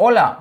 Hola,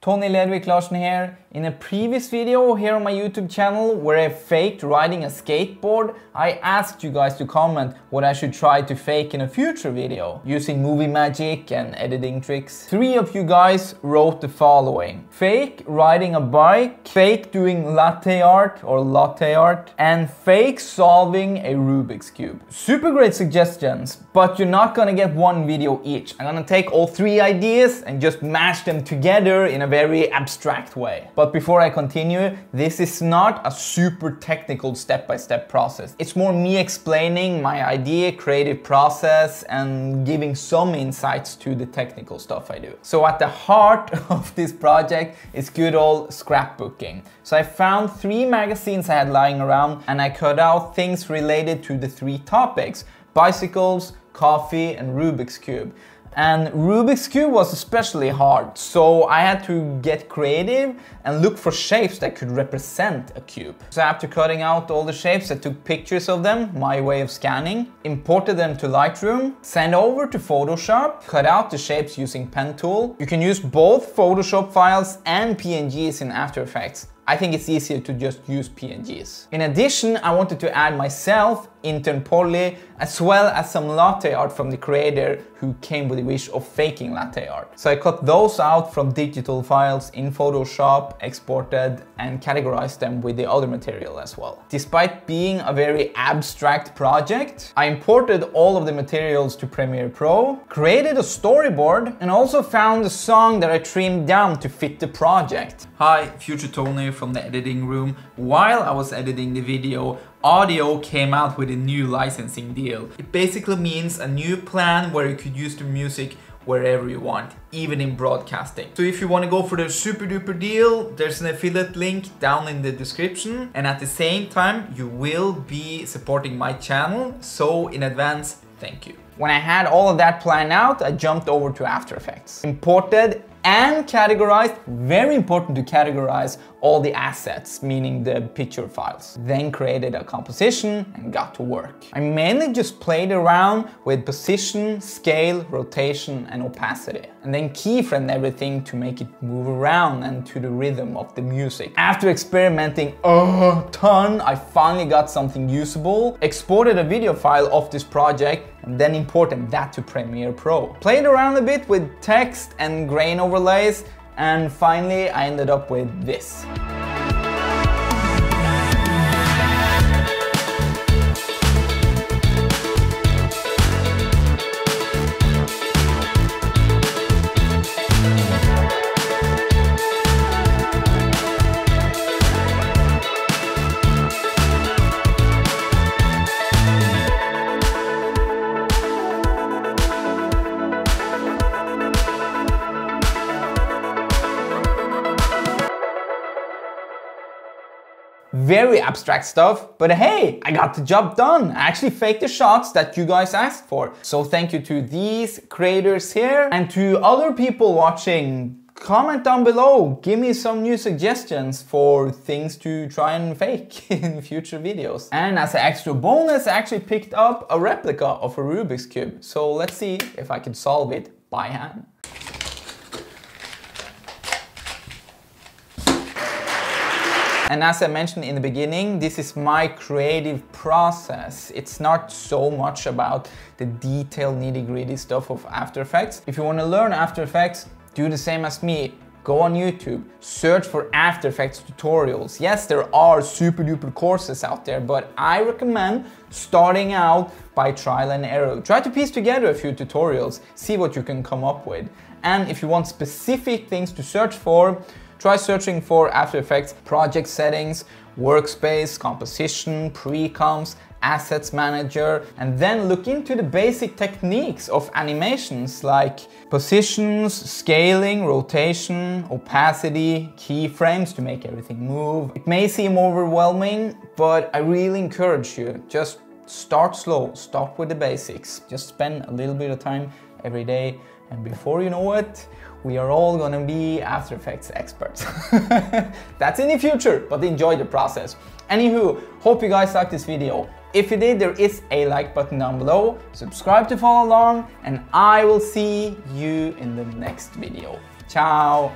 Tony Ledvig, Larsen här. In a previous video here on my YouTube channel where I faked riding a skateboard, I asked you guys to comment what I should try to fake in a future video using movie magic and editing tricks. Three of you guys wrote the following. Fake riding a bike, fake doing latte art or latte art, and fake solving a Rubik's Cube. Super great suggestions, but you're not gonna get one video each. I'm gonna take all three ideas and just mash them together in a very abstract way. But before I continue, this is not a super technical step-by-step -step process. It's more me explaining my idea, creative process, and giving some insights to the technical stuff I do. So at the heart of this project is good old scrapbooking. So I found three magazines I had lying around and I cut out things related to the three topics, bicycles, coffee, and Rubik's Cube. And Rubik's Cube was especially hard, so I had to get creative and look for shapes that could represent a cube. So after cutting out all the shapes, I took pictures of them, my way of scanning, imported them to Lightroom, sent over to Photoshop, cut out the shapes using pen tool. You can use both Photoshop files and PNGs in After Effects. I think it's easier to just use PNGs. In addition, I wanted to add myself, intern Polly, as well as some latte art from the creator who came with the wish of faking latte art. So I cut those out from digital files in Photoshop, exported and categorized them with the other material as well. Despite being a very abstract project, I imported all of the materials to Premiere Pro, created a storyboard and also found a song that I trimmed down to fit the project. Hi, Future Toni from the editing room. While I was editing the video, Audiio came out with a new licensing deal. It basically means a new plan where you could use the music wherever you want, even in broadcasting. So if you want to go for the super duper deal, there's an affiliate link down in the description. And at the same time, you will be supporting my channel. So in advance, thank you. When I had all of that planned out, I jumped over to After Effects. Imported and categorized, very important to categorize all the assets, meaning the picture files. Then created a composition and got to work. I mainly just played around with position, scale, rotation and opacity. And then keyframed everything to make it move around and to the rhythm of the music. After experimenting a ton, I finally got something usable, exported a video file of this project and then imported that to Premiere Pro. Played around a bit with text and grain overlays and finally I ended up with this. Very abstract stuff, but hey, I got the job done. I actually faked the shots that you guys asked for. So thank you to these creators here and to other people watching. Comment down below, give me some new suggestions for things to try and fake in future videos. And as an extra bonus, I actually picked up a replica of a Rubik's Cube. So let's see if I can solve it by hand. And as I mentioned in the beginning, this is my creative process. It's not so much about the detailed nitty gritty stuff of After Effects. If you want to learn After Effects, do the same as me. Go on YouTube, search for After Effects tutorials. Yes, there are super duper courses out there, but I recommend starting out by trial and error. Try to piece together a few tutorials, see what you can come up with. And if you want specific things to search for, Try searching for After Effects project settings, workspace, composition, pre-comps, assets manager, and then look into the basic techniques of animations like positions, scaling, rotation, opacity, keyframes to make everything move. It may seem overwhelming, but I really encourage you, just start slow, start with the basics. Just spend a little bit of time every day, and before you know it, we are all gonna be After Effects experts. That's in the future, but enjoy the process. Anywho, hope you guys liked this video. If you did, there is a like button down below, subscribe to follow along, and I will see you in the next video. Ciao!